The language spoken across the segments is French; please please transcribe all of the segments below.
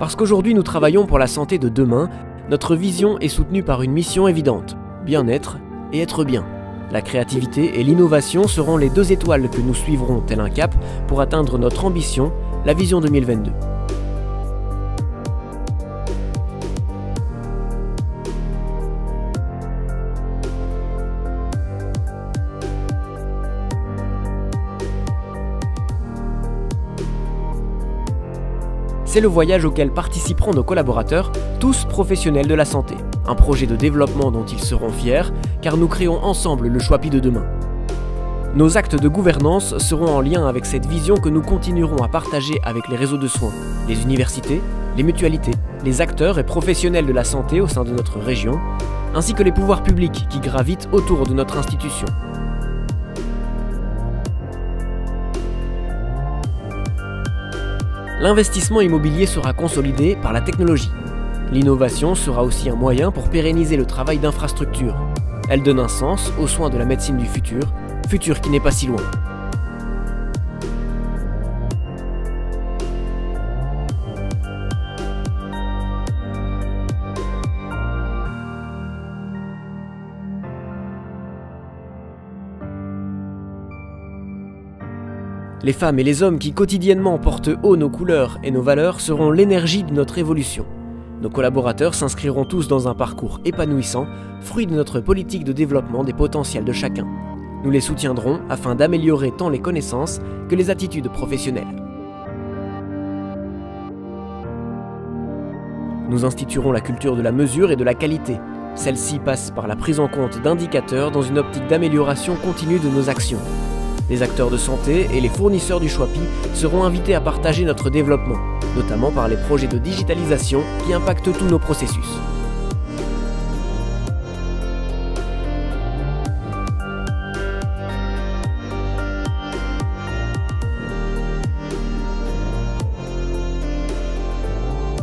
Parce qu'aujourd'hui nous travaillons pour la santé de demain, notre vision est soutenue par une mission évidente, bien-être et être bien. La créativité et l'innovation seront les deux étoiles que nous suivrons tel un cap pour atteindre notre ambition, la vision 2022. C'est le voyage auquel participeront nos collaborateurs, tous professionnels de la santé. Un projet de développement dont ils seront fiers, car nous créons ensemble le Choipi de demain. Nos actes de gouvernance seront en lien avec cette vision que nous continuerons à partager avec les réseaux de soins, les universités, les mutualités, les acteurs et professionnels de la santé au sein de notre région, ainsi que les pouvoirs publics qui gravitent autour de notre institution. L'investissement immobilier sera consolidé par la technologie. L'innovation sera aussi un moyen pour pérenniser le travail d'infrastructure. Elle donne un sens aux soins de la médecine du futur, futur qui n'est pas si loin. Les femmes et les hommes qui quotidiennement portent haut nos couleurs et nos valeurs seront l'énergie de notre évolution. Nos collaborateurs s'inscriront tous dans un parcours épanouissant, fruit de notre politique de développement des potentiels de chacun. Nous les soutiendrons afin d'améliorer tant les connaissances que les attitudes professionnelles. Nous instituerons la culture de la mesure et de la qualité. Celle-ci passe par la prise en compte d'indicateurs dans une optique d'amélioration continue de nos actions. Les acteurs de santé et les fournisseurs du Choipi seront invités à partager notre développement, notamment par les projets de digitalisation qui impactent tous nos processus.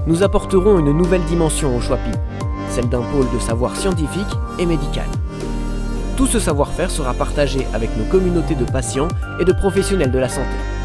Nous apporterons une nouvelle dimension au Choipi, celle d'un pôle de savoir scientifique et médical. Tout ce savoir-faire sera partagé avec nos communautés de patients et de professionnels de la santé.